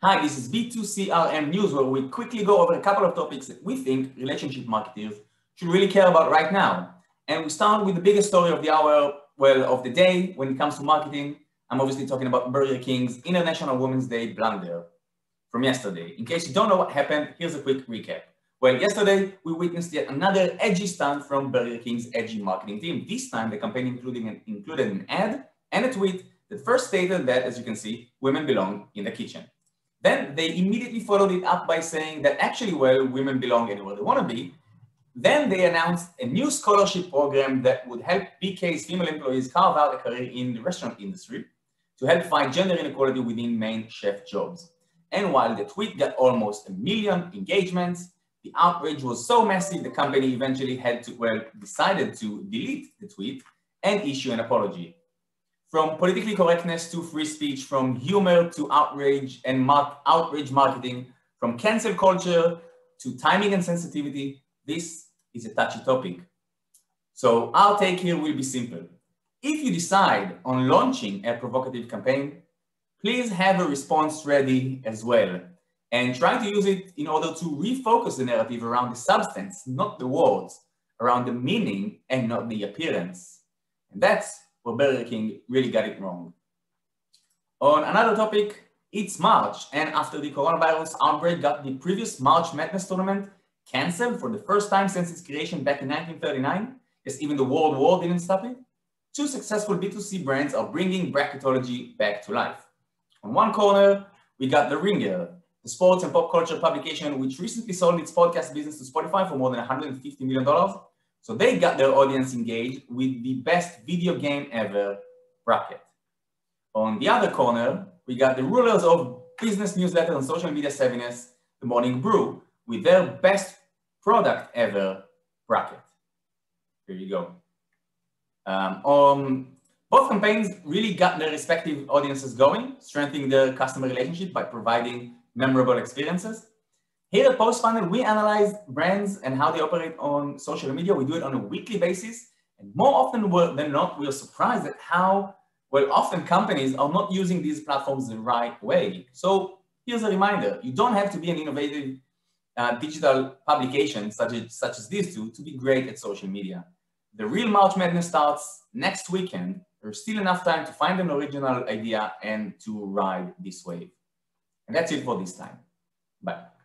Hi, this is B2CRM News, where we quickly go over a couple of topics that we think relationship marketers should really care about right now. And we start with the biggest story of the hour, well, of the day when it comes to marketing. I'm obviously talking about Burger King's International Women's Day blunder from yesterday. In case you don't know what happened, here's a quick recap. Well, yesterday we witnessed yet another edgy stunt from Burger King's edgy marketing team. This time the campaign including an, included an ad and a tweet that first stated that, as you can see, women belong in the kitchen. Then they immediately followed it up by saying that actually, well, women belong anywhere they want to be. Then they announced a new scholarship program that would help BK's female employees carve out a career in the restaurant industry to help fight gender inequality within main chef jobs. And while the tweet got almost a million engagements, the outrage was so massive, the company eventually had to, well, decided to delete the tweet and issue an apology. From politically correctness to free speech, from humor to outrage and mark, outrage marketing, from cancel culture to timing and sensitivity, this is a touchy topic. So our take here will be simple. If you decide on launching a provocative campaign, please have a response ready as well and try to use it in order to refocus the narrative around the substance, not the words, around the meaning and not the appearance. And that's where Burger King really got it wrong. On another topic, it's March, and after the coronavirus outbreak got the previous March Madness tournament canceled for the first time since its creation back in 1939, as even the World War didn't stop it, two successful B2C brands are bringing bracketology back to life. On one corner, we got The Ringer, the sports and pop culture publication, which recently sold its podcast business to Spotify for more than $150 million. So they got their audience engaged with the best video game ever bracket. On the other corner, we got the rulers of business newsletter and social media savviness, the Morning Brew, with their best product ever bracket. Here you go. Um, um, both campaigns really got their respective audiences going, strengthening their customer relationship by providing memorable experiences. Here at PostFunnel, we analyze brands and how they operate on social media. We do it on a weekly basis. And more often than not, we are surprised at how, well, often companies are not using these platforms the right way. So here's a reminder. You don't have to be an innovative uh, digital publication such as, such as these two to be great at social media. The real March Madness starts next weekend. There's still enough time to find an original idea and to ride this wave. And that's it for this time. Bye.